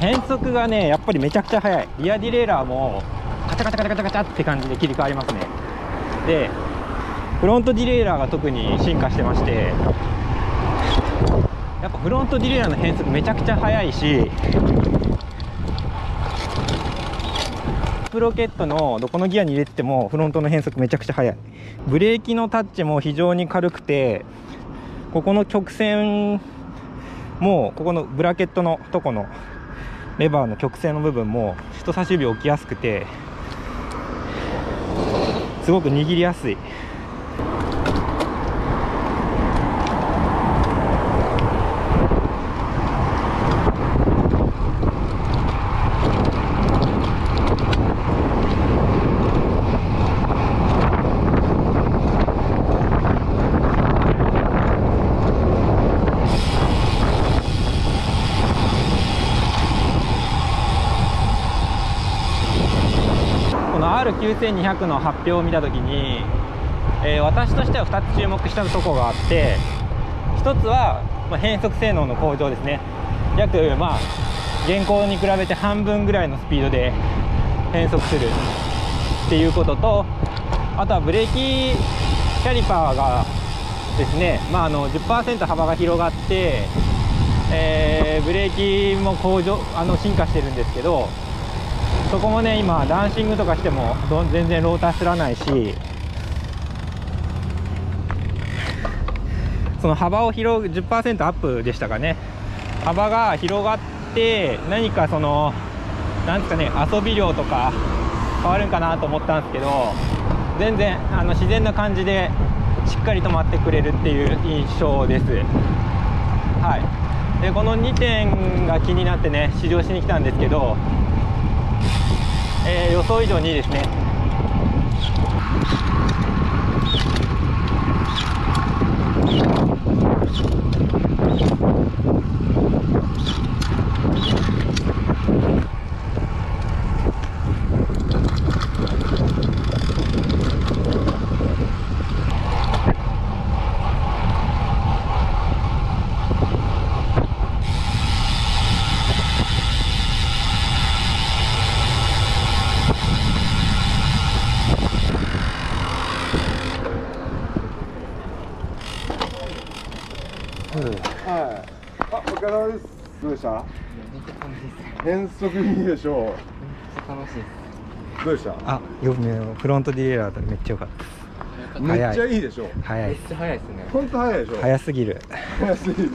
変速がねやっぱりめちゃくちゃ速い。リアディレイラーもカチャカチャカチャカチャカチャって感じで切り替わりますね。でフロントディレイラーが特に進化してましてやっぱフロントディレイラーの変速めちゃくちゃ速いしプロケットのどこのギアに入れてもフロントの変速めちゃくちゃ速い。ブレーキのタッチも非常に軽くてここの曲線もここのブラケットのとこのレバーの曲線の部分も人差し指置きやすくてすごく握りやすい。この R9200 の発表を見たときに、えー私としては2つ注目したところがあって1つは、まあ、変速性能の向上ですね。約まあ現行に比べて半分ぐらいのスピードで変速するっていうこととあとはブレーキキャリパーがですね、まあ、あの10%幅が広がって、えーブレーキも向上あの進化してるんですけどそこもね今ダンシングとかしても全然ローターすらないしその幅を広10%アップでしたかね。幅が広がって何かそのなんですかね遊び量とか変わるんかなと思ったんですけど全然あの自然な感じでしっかり止まってくれるっていう印象です。はい。でこの2点が気になってね試乗しに来たんですけどえー予想以上にいいですね。はい。あ、お疲れ様です。どうでした？変速いいでしょ楽しい。どうでした？あよフロントディレイラーだったらめっちゃ良かっためっちゃいいでしょう。速いめっちゃ速いですね本当早いでしょ。速すぎる早すぎる。